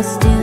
but still